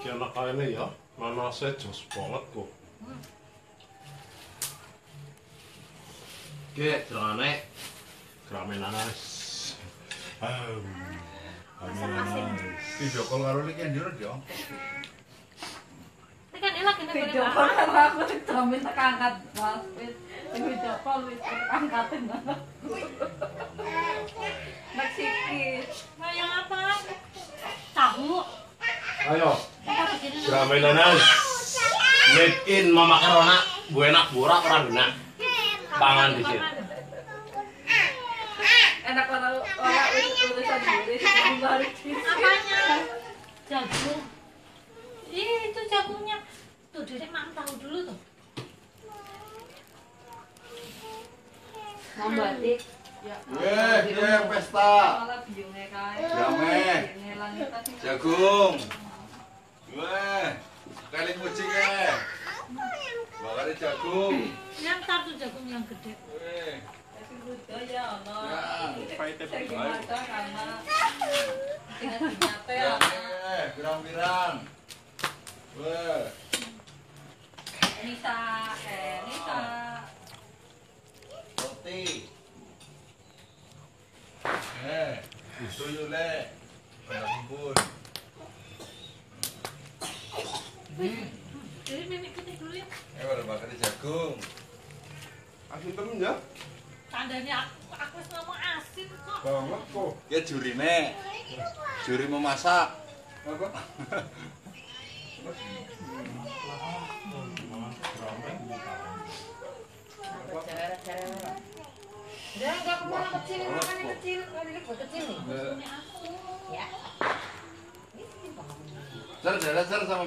Iki anak kene ya, nanase jos banget kok. Ki jerane grame nanas. Aum. Grame nanas. Video call karo iki njero yo. Ini kan enak ini Video call karo aku dijamin tak angkat Mas. Wis sing video call wis tak angkatin. Nek sikit. Kayak apa? Tahu. Ayo, Grame nanas. Made in Mama Karona, bu enak burak ora enak. Pangan di sini. Enak kalau orang urusan diri Apanya? Jagung. Ih, itu jagungnya. Tuh, Dedek mak tahu dulu tuh. Membatik. Ya. Weh, pesta. Malah biungnya kae. Jagung. Muci ke. Bakare jagung. Yang satu jagung yang gede. Weh, ya Allah. Ya, ingat nyate ya. eh, pirang-pirang. Weh, Nisa, eh Nisa. roti. Eh, susu le. Pada kumpul. Jadi mimik kita dulu ya. Eh, pada bakar jagung. Asin temen ya? Tandanya aku, aku wis ngomong asin kok. Banget kok. Ya jurine. Juri memasak. Apa? Dia enggak ke mana kecil, kecil, ini kecil nih. Ya. Sama